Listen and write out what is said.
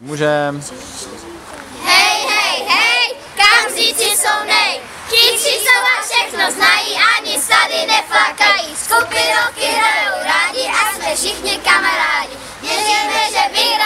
Můžem. Hej, hej, hej, kamzíci jsou nej. chytří Chytři slova všechno znají, ani sady neflakají. Skupinovky hrajou rádi a jsme všichni kamarádi. Věříme, že vyhrají